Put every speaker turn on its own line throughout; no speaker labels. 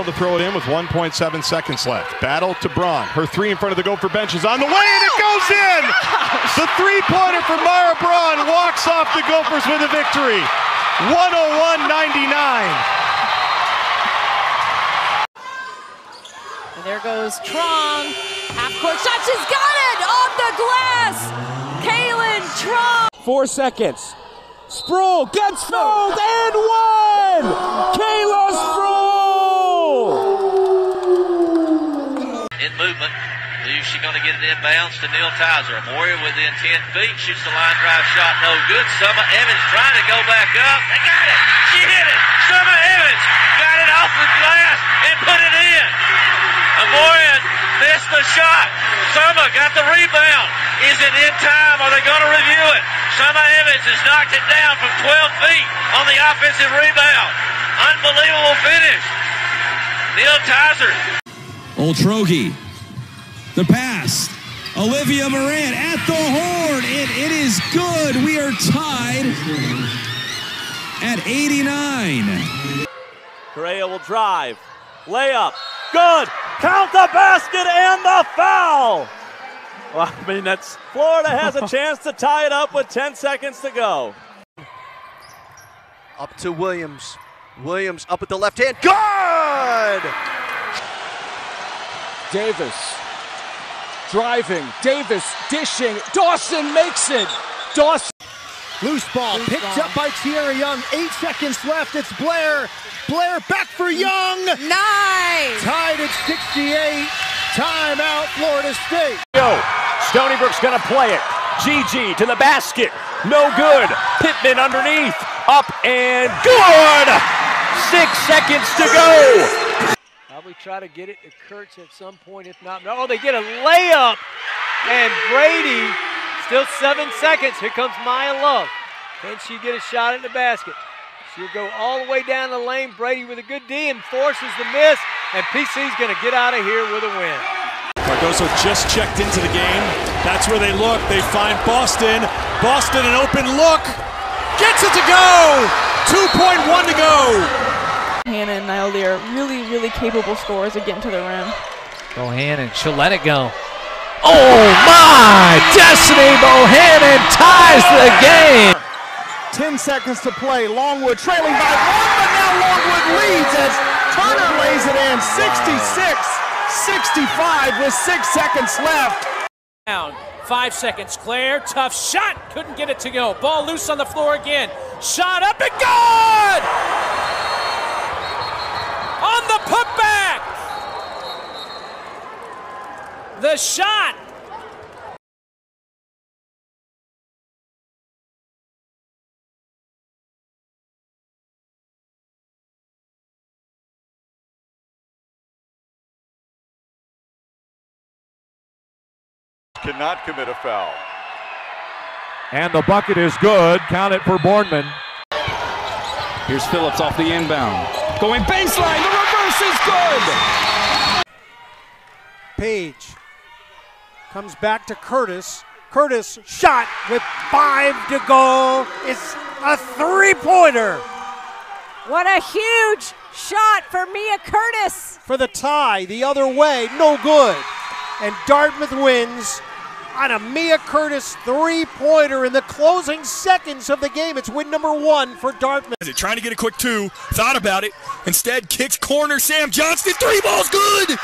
To throw it in with 1.7 seconds left. Battle to Braun. Her three in front of the Gopher bench is on the way, and it goes in! The three pointer from Mara Braun walks off the Gophers with a victory. 101 99.
And there goes Truong. Half court shot. She's got it off the glass. Kaylynne Truong.
Four seconds. Sproul gets fouled and one!
Inbounds to Neil Tizer? Moria within 10 feet. Shoots the line drive shot. No good. Summer Evans trying to go back up. They got it. She hit it. Summer Evans got it off the glass and put it in. Amorian missed the shot. Summer got the rebound. Is it in time? Are they going to review it? Summer Evans has knocked it down from 12 feet on the offensive rebound. Unbelievable finish. Neil Tizer.
Oltrogi. The pass. Olivia Moran at the horn. And it is good. We are tied at 89.
Correa will drive. Layup. Good. Count the basket and the foul. Well, I mean, that's Florida has a chance to tie it up with 10 seconds to go.
Up to Williams. Williams up at the left hand. Good!
Davis driving. Davis dishing. Dawson makes it. Dawson.
Loose ball
Loose
picked
ball.
up by Tierra Young. Eight seconds left. It's Blair. Blair back for Young.
Nice.
Tied at 68. Timeout, Florida State.
Go. Stony Brook's going to play it. GG to the basket. No good. Pittman underneath. Up and good. Six seconds to go.
Probably try to get it to Kurtz at some point, if not. No, they get a layup. And Brady, still seven seconds. Here comes Maya Love. Can she get a shot at the basket? She'll go all the way down the lane. Brady with a good D and forces the miss. And PC's going to get out of here with a win.
Cardoso just checked into the game. That's where they look. They find Boston. Boston, an open look. Gets it to go. 2.1 to go.
Hannah and Niall are really, really capable scorers at getting to the rim.
Bohannon, she'll let it go. Oh my! Destiny Bohannon ties the game.
10 seconds to play. Longwood trailing by one, but now Longwood leads as Turner lays it in. 66 65 with six seconds left.
Down. Five seconds. Claire, tough shot. Couldn't get it to go. Ball loose on the floor again. Shot up and good! On the putback! The shot!
Cannot commit a foul.
And the bucket is good. Count it for Bournemouth.
Here's Phillips off the inbound. Going baseline. The reverse is good.
Page comes back to Curtis. Curtis shot with five to go. It's a three pointer
What a huge shot for Mia Curtis.
for the tie the other way. No good. And Dartmouth wins on a Mia Curtis three pointer in the closing seconds of the game. It's win number one for Dartmouth.
Is it Trying to get a quick two. Thought about it. Instead, kicks corner. Sam Johnston. Three balls good.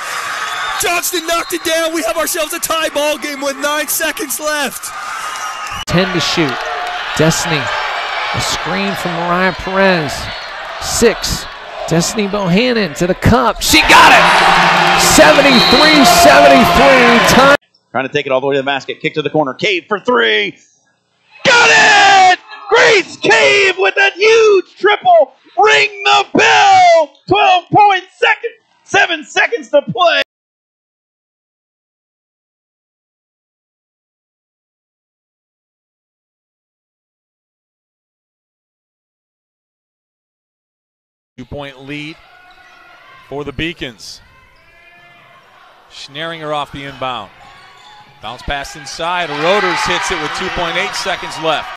Johnston knocked it down. We have ourselves a tie ball game with nine seconds left.
10 to shoot. Destiny. A screen from Mariah Perez. Six. Destiny Bohannon to the cup. She got it! 73 73. Time.
Trying to take it all the way to the basket. Kick to the corner. Cave for three. Got it! Grace Cave with a huge triple. Ring the bell. 12 point second. Seven seconds to play.
Two point lead for the Beacons. Schneringer off the inbound. Bounce pass inside. Roders hits it with 2.8 seconds left.